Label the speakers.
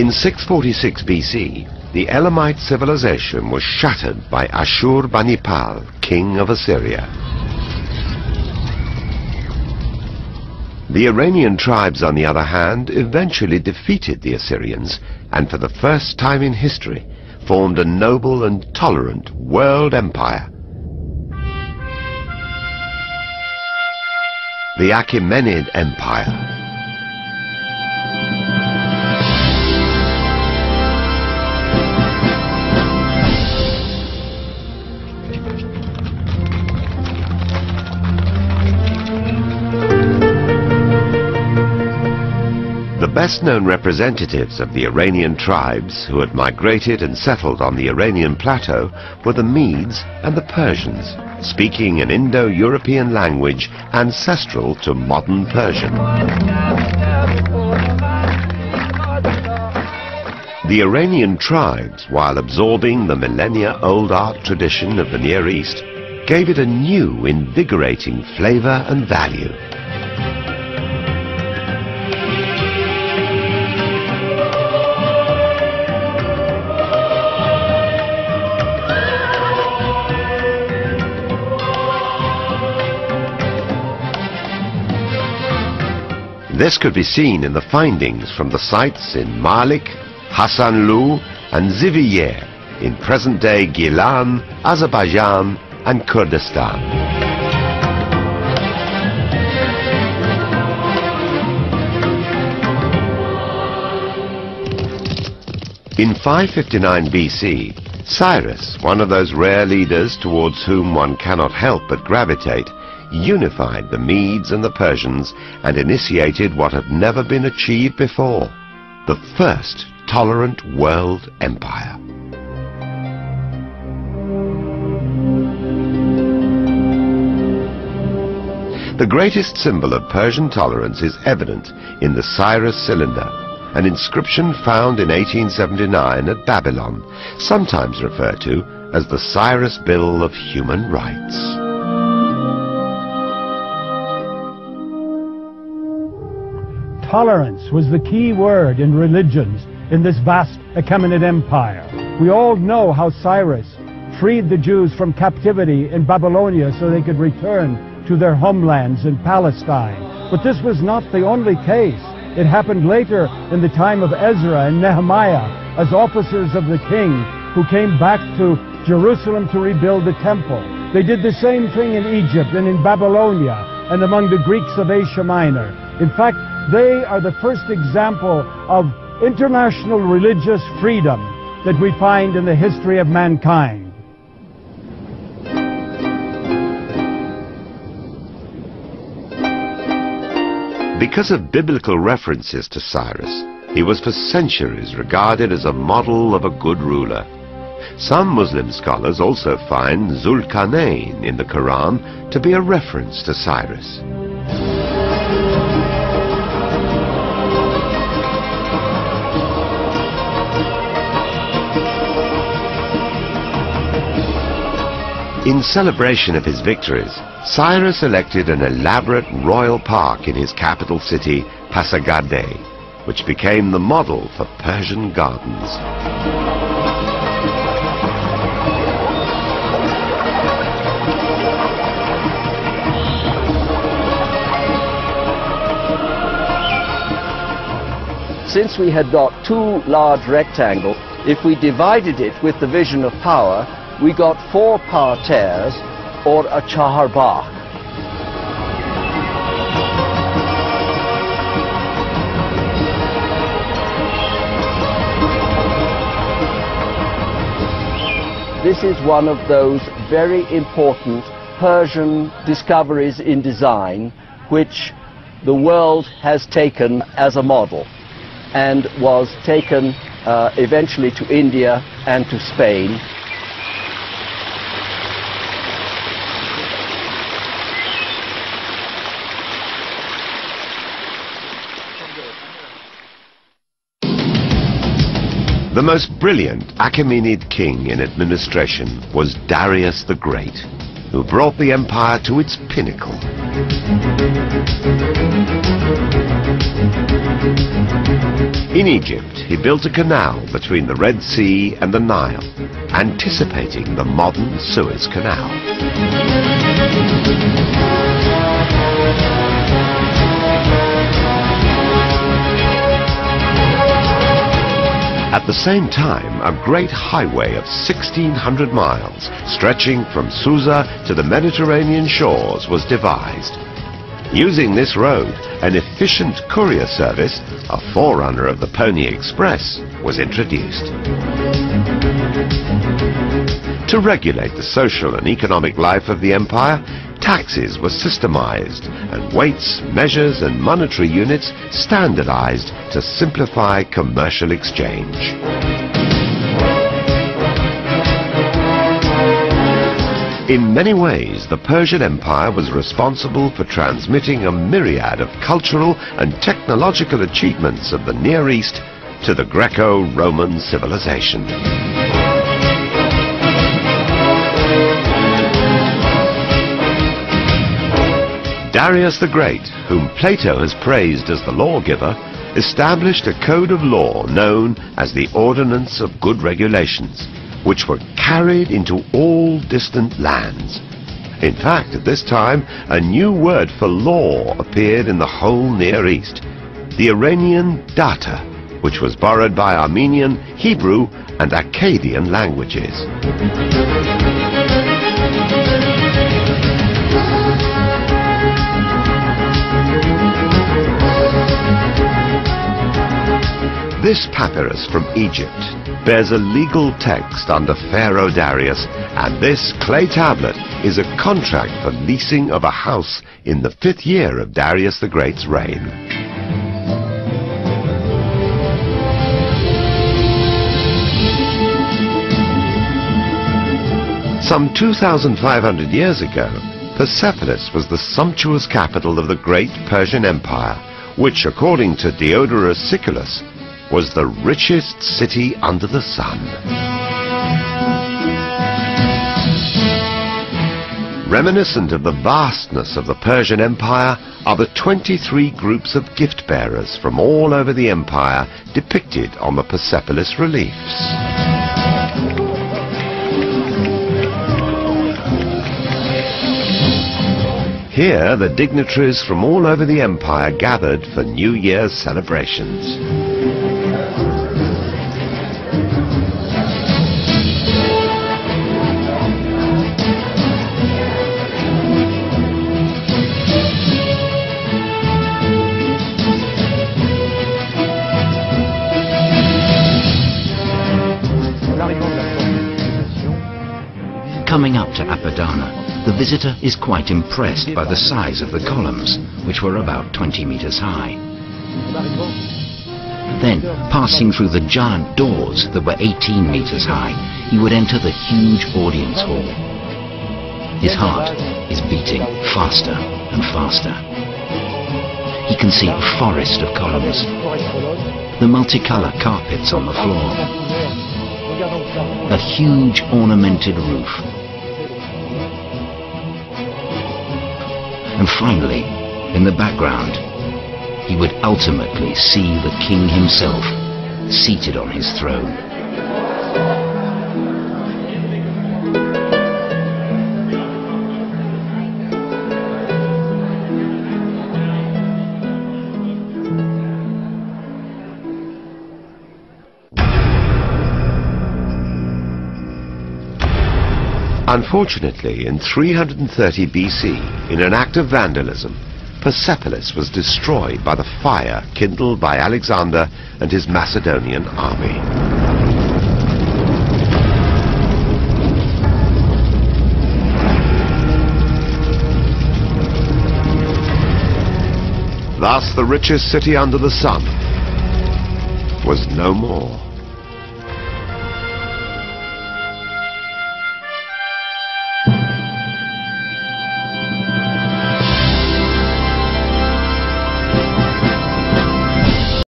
Speaker 1: In 646 BC, the Elamite civilization was shattered by Ashur-banipal, king of Assyria. The Iranian tribes, on the other hand, eventually defeated the Assyrians and for the first time in history formed a noble and tolerant world empire. The Achaemenid Empire. The best-known representatives of the Iranian tribes who had migrated and settled on the Iranian plateau were the Medes and the Persians, speaking an Indo-European language ancestral to modern Persian. The Iranian tribes, while absorbing the millennia-old art tradition of the Near East, gave it a new, invigorating flavor and value. This could be seen in the findings from the sites in Marlik, Hassanlu and Ziviyer in present-day Gilan, Azerbaijan and Kurdistan. In 559 BC, Cyrus, one of those rare leaders towards whom one cannot help but gravitate, unified the Medes and the Persians and initiated what had never been achieved before, the first tolerant world empire. The greatest symbol of Persian tolerance is evident in the Cyrus cylinder, an inscription found in 1879 at Babylon, sometimes referred to as the Cyrus Bill of Human Rights.
Speaker 2: Tolerance was the key word in religions in this vast Achaemenid Empire. We all know how Cyrus freed the Jews from captivity in Babylonia so they could return to their homelands in Palestine. But this was not the only case. It happened later in the time of Ezra and Nehemiah as officers of the king who came back to Jerusalem to rebuild the temple. They did the same thing in Egypt and in Babylonia and among the Greeks of Asia Minor. In fact, they are the first example of international religious freedom that we find in the history of mankind.
Speaker 1: Because of biblical references to Cyrus, he was for centuries regarded as a model of a good ruler. Some Muslim scholars also find Zulkarnain in the Quran to be a reference to Cyrus. In celebration of his victories, Cyrus elected an elaborate royal park in his capital city, Pasargadae, which became the model for Persian gardens.
Speaker 3: Since we had got two large rectangles, if we divided it with the vision of power, we got four parterres or a chaharbagh. This is one of those very important Persian discoveries in design which the world has taken as a model and was taken uh, eventually to India and to Spain
Speaker 1: The most brilliant Achaemenid king in administration was Darius the Great, who brought the empire to its pinnacle. In Egypt, he built a canal between the Red Sea and the Nile, anticipating the modern Suez Canal. The same time, a great highway of 1,600 miles, stretching from Susa to the Mediterranean shores, was devised. Using this road, an efficient courier service, a forerunner of the Pony Express, was introduced. To regulate the social and economic life of the empire, taxes were systemized and weights, measures and monetary units standardized to simplify commercial exchange. In many ways, the Persian Empire was responsible for transmitting a myriad of cultural and technological achievements of the Near East to the Greco-Roman civilization. Darius the Great, whom Plato has praised as the lawgiver, established a code of law known as the Ordinance of Good Regulations, which were carried into all distant lands. In fact, at this time, a new word for law appeared in the whole Near East, the Iranian data, which was borrowed by Armenian, Hebrew, and Akkadian languages. This papyrus from Egypt bears a legal text under Pharaoh Darius, and this clay tablet is a contract for leasing of a house in the fifth year of Darius the Great's reign. Some 2,500 years ago, Persepolis was the sumptuous capital of the great Persian Empire, which, according to Diodorus Siculus, was the richest city under the sun. Reminiscent of the vastness of the Persian Empire are the 23 groups of gift bearers from all over the empire depicted on the Persepolis reliefs. Here, the dignitaries from all over the empire gathered for New Year's celebrations.
Speaker 4: Coming up to Apadana, the visitor is quite impressed by the size of the columns, which were about 20 meters high. Then, passing through the giant doors that were 18 meters high, he would enter the huge audience hall. His heart is beating faster and faster. He can see a forest of columns, the multicolour carpets on the floor, a huge ornamented roof, and finally, in the background, he would ultimately see the king himself seated on his throne.
Speaker 1: Unfortunately, in 330 BC, in an act of vandalism, Persepolis was destroyed by the fire kindled by Alexander and his Macedonian army. Thus the richest city under the sun was no more.